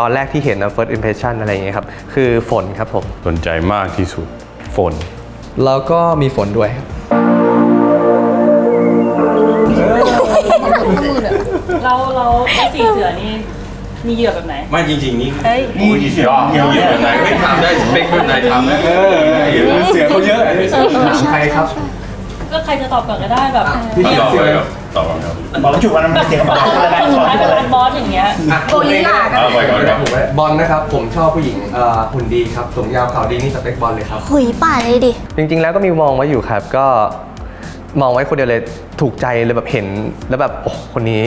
ตอนแรกที่เห็นนะ first impression อะไรอย่างเงี้ยครับ คือฝนครับผม สนใจมากที่สุดฝน แล้วก็มีฝนด้วยครับเราเราเราสี่เสือนี่มีเหยื่อแบบไหน ไม่จริงๆนี่เฮ้ยนี่เสียเยอะแบบไหนไม่ทำได้สเปคแบบไหนทำได้เสียเขาเยอะใครครับ ก็ใครจะตอบก่อนก็ได้แบบพี่ต่อไปครับ ต่อไปครับบอกว่าจุกวันนั้นมันเสียงแบบบอกอะไรคนสุดท้ายเป็นร้านบอสอย่างเงี้ยโกลิล่าเอาไปก่อนครับบอลนะครับ ผมชอบผู้หญิงเอ่อหุ่นดีครับสูงยาวขาวดีนี่สเปคบอลเลยครับหุยป่าเลยดิ จริง ๆ แล้วก็มีมองไว้อยู่ครับ ก็มองไว้คนเดียวเลยถูกใจเลยแบบเห็นแล้วแบบโอ้คนนี้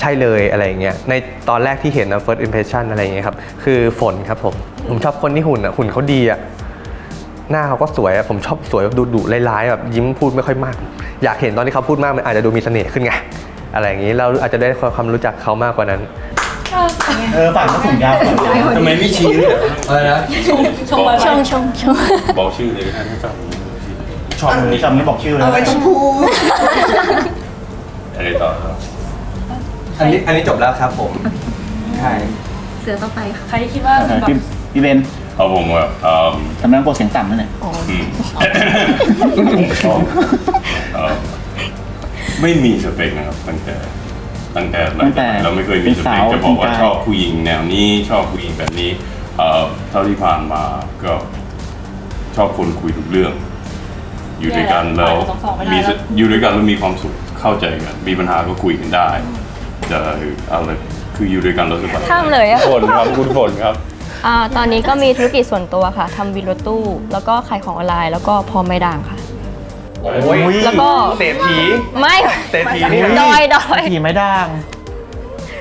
ใช่เลยอะไรอย่างเงี้ยในตอนแรกที่เห็นนะ first impression อะไรอย่างเงี้ยครับ คือฝนครับผม ผมชอบคนที่หุ่นอะหุ่นเขาดีอะ หน้าเขาก็สวยอะผมชอบสวยแบบดุดุๆร้ายๆแบบยิ้มพูดไม่ค่อยมาก อยากเห็นตอนที่เขาพูดมากมันอาจจะดูมีเสน่ห์ขึ้นไงอะไรอย่างงี้เราอาจจะได้ความรู้จักเขามากกว่านั้นเออฝั่งก็สูงยาวทำไมไม่ชี้เลยอะไรนะชงชงไปชงชงชงบอกชื่อเลยก็ได้ครับชชออบบคนนี่นี้ชอบนี่บอกชื่อเลยอะไรต่อครับอันนี้อันนี้จบแล้วครับผมใช่ ใครคิดว่าเออแบบพี่พี่เบนเอาผมแบบเอ่อทำไมต้องกดเสียงต่ำนั่นแหละอืมเอ่อไม่มีสเปคนะครับตั้งแต่ตั้งแต่ตั้งแต่เราไม่เคยมีสเปคจะบอกว่าชอบผู้หญิงแนวนี้ชอบผู้หญิงแบบนี้เอ่อเท่าที่ผ่านมาก็ชอบคนคุยทุกเรื่อง อยู่ด้วยกันแล้วมีสอยู่ด้วยกันแล้วมีความสุขเข้าใจกันมีปัญหาก็คุยกันได้จะอะไร คืออยู่ด้วยกันแล้วสบายข้ามเลยอะฝนครับคุณฝนครับอ่าตอนนี้ก็มีธุรกิจส่วนตัวค่ะทำวินรถตู้ แล้วก็ขายของออนไลน์แล้วก็พร้อมไม่ด่างค่ะ โอ้ยแล้วก็ เศรษฐีไม่เศรษฐีนี่ดอยดอยขี่ไม่ด่าง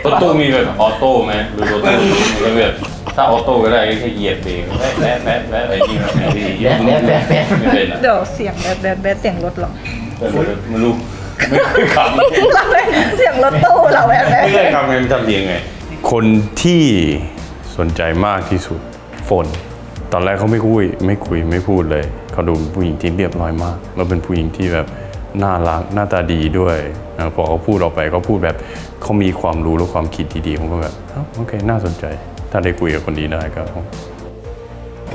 รถตู้มีแบบออโต้ไหมหรือรถตู้ก็แบบถ้าออโต้ก็ได้ก็แค่เหยียบเบรกแวะแวะแวะแวะอะไรนี่นะเหยียบไม่เป็นอะเดี๋ยวเสียงแบบแบบแบบเสียงรถเหรอไม่รู้ไม่เคยขับ ทำเสียงไง คนที่สนใจมากที่สุดฝน ตอนแรกเขาไม่คุย ไม่คุยไม่พูดเลย เขาดูเป็นผู้หญิงที่เรียบร้อยมาก แล้วเป็นผู้หญิงที่แบบน่ารักหน้าตาดีด้วยนะพอเขาพูดออกไปเขาพูดแบบเขามีความรู้และความคิดที่ดีผมก็แบบอ้าวโอเคน่าสนใจ ถ้าได้คุยกับคนนี้ได้ก็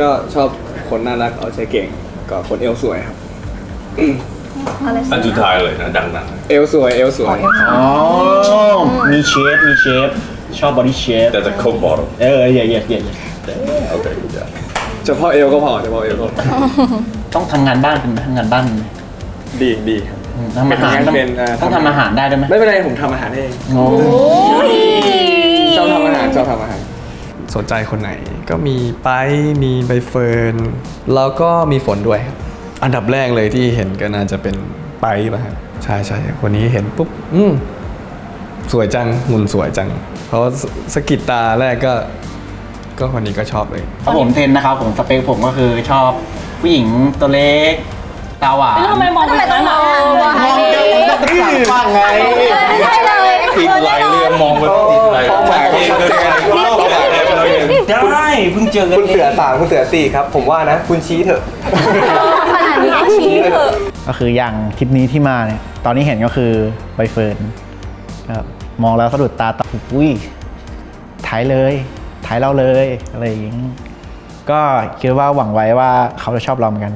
ก็ชอบคนน่ารักเอาใจเก่งกับคนเอวสวยครับ อันสุดท้ายเลยนะดังนั้นเอวสวยเอวสวยอ๋อ มีเชฟ มีเชฟ ชอบบอดี้เชฟแต่จะเข้าบอลเออเย่เย่เย่โอเคจ้ะเฉพาะเอวก็พอเฉพาะเอวก็พอต้องทำงานบ้านเป็นไหมทำงานบ้านเป็นไหมดีดีครับอืมทำอาหารต้องเป็นอ่าต้องทำอาหารได้ด้วยไหมไม่เป็นไรผมทำอาหารเองโอ้ชอบทำอาหารชอบทำอาหารสนใจคนไหนก็มีไปมีใบเฟิร์นแล้วก็มีฝนด้วยครับ อันดับแรกเลยที่เห็นก็น่าจะเป็นไปป่ะครับใช่ใช่คนนี้เห็นปุ๊บอืมสวยจังหุ่นสวยจัง เพราะสสะกิดตาแรกก็ ก็คนนี้ก็ชอบเลยครับผมเทนนะครับผมสเปคผมก็คือชอบผู้หญิงตัวเล็กตาหวานแล้วทำไมมองแบบนั้นอะมองจะจะเป็นฝั่งบ้างไงใช่เลยติดไหลเรือมองไปติดไหลได้เพิ่งเจอกันคุณเสือสามคุณเสือสี่ครับ ผมว่านะ คุณชี้เถอะ นาชี้เถอะก็คืออย่างทริปนี้ที่มาเนี่ย ตอนนี้เห็นก็คือใบเฟิร์นครับมองแล้วสะดุดตาตาอุ้ยถ่ายเลยถ่ายเราเลยอะไรอย่างนี้ก็คิดว่าหวังไว้ว่าเขาจะชอบเราเหมือนกัน